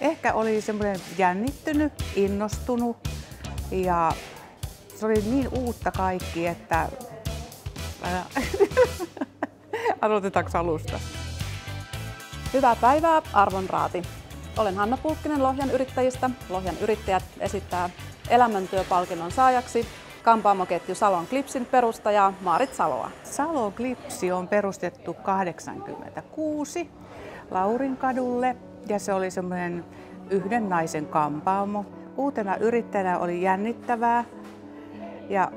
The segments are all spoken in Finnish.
Ehkä oli semmoinen jännittynyt, innostunut ja se oli niin uutta kaikki, että aloitetaanko alusta? Hyvää päivää, Arvon Raati. Olen Hanna Pulkkinen Lohjan yrittäjistä. Lohjan yrittäjät esittää elämäntyöpalkinnon saajaksi kampaamoketju Salon Klipsin perustajaa Maarit Saloa. Salon Klipsi on perustettu 86 Laurin kadulle ja se oli semmoinen yhden naisen kampaamo. Uutena yrittäjänä oli jännittävää ja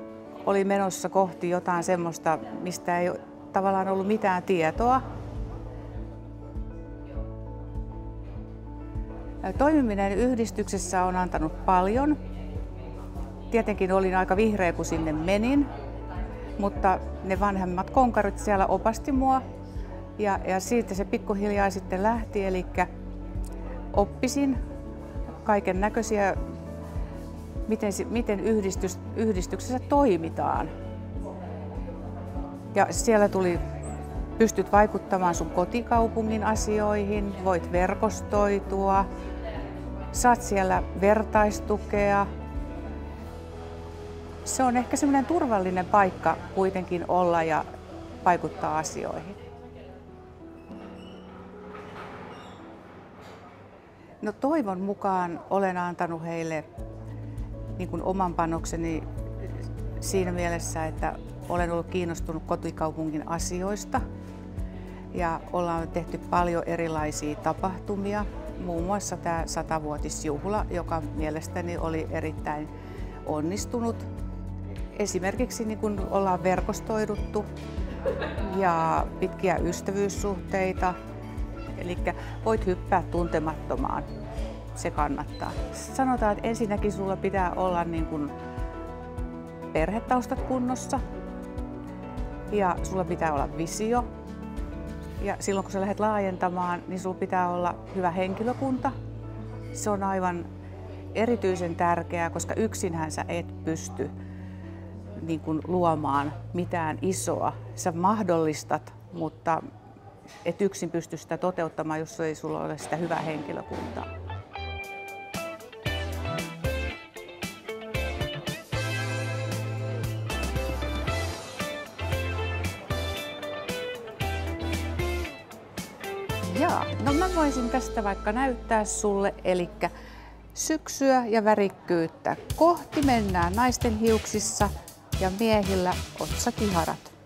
oli menossa kohti jotain semmoista, mistä ei tavallaan ollut mitään tietoa. Toimiminen yhdistyksessä on antanut paljon. Tietenkin olin aika vihreä, kun sinne menin, mutta ne vanhemmat konkarit siellä opasti mua. Ja, ja siitä se pikkuhiljaa sitten lähti, eli oppisin kaiken näköisiä, miten, miten yhdistys, yhdistyksessä toimitaan. Ja siellä tuli, pystyt vaikuttamaan sun kotikaupungin asioihin, voit verkostoitua, saat siellä vertaistukea. Se on ehkä semmoinen turvallinen paikka kuitenkin olla ja vaikuttaa asioihin. No toivon mukaan olen antanut heille niin kuin oman panokseni siinä mielessä, että olen ollut kiinnostunut kotikaupungin asioista ja ollaan tehty paljon erilaisia tapahtumia, muun muassa tämä satavuotisjuhla, joka mielestäni oli erittäin onnistunut. Esimerkiksi niin kun ollaan verkostoiduttu ja pitkiä ystävyyssuhteita, eli voit hyppää tuntemattomaan. Se kannattaa. Sanotaan, että ensinnäkin sulla pitää olla niin kun perhetaustat kunnossa ja sulla pitää olla visio ja silloin kun sä lähdet laajentamaan, niin sulla pitää olla hyvä henkilökunta. Se on aivan erityisen tärkeää, koska yksinhän sä et pysty niin kuin luomaan mitään isoa. Sä mahdollistat, mutta et yksin pysty sitä toteuttamaan, jos ei sulla ole sitä hyvää henkilökuntaa. Jaa, no mä voisin tästä vaikka näyttää sulle, eli syksyä ja värikkyyttä kohti mennään naisten hiuksissa ja miehillä otsakiharat.